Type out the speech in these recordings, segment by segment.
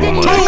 Titan,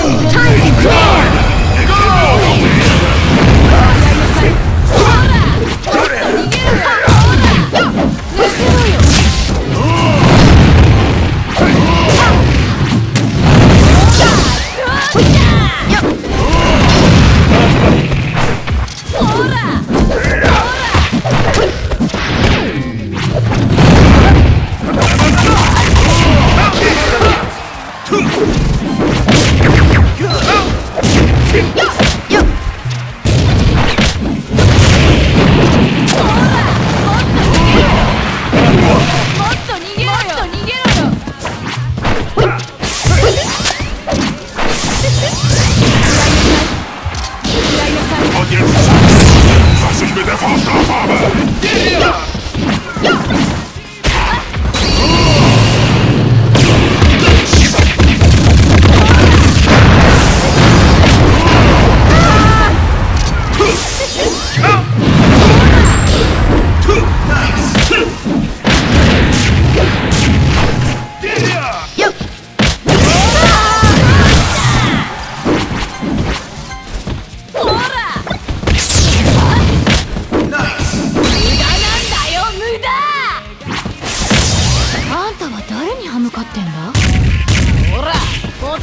ほら答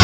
え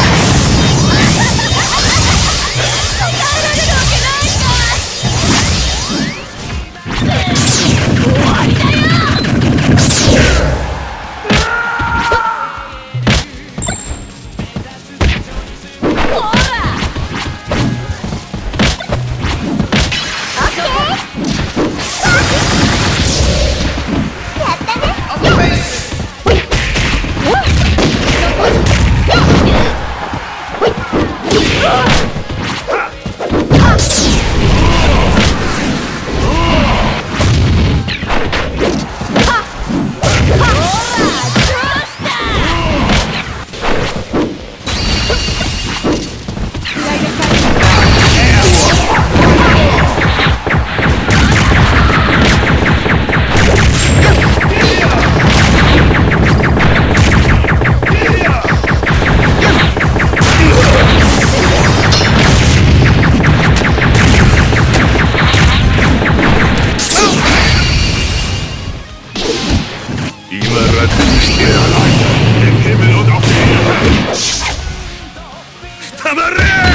たまれ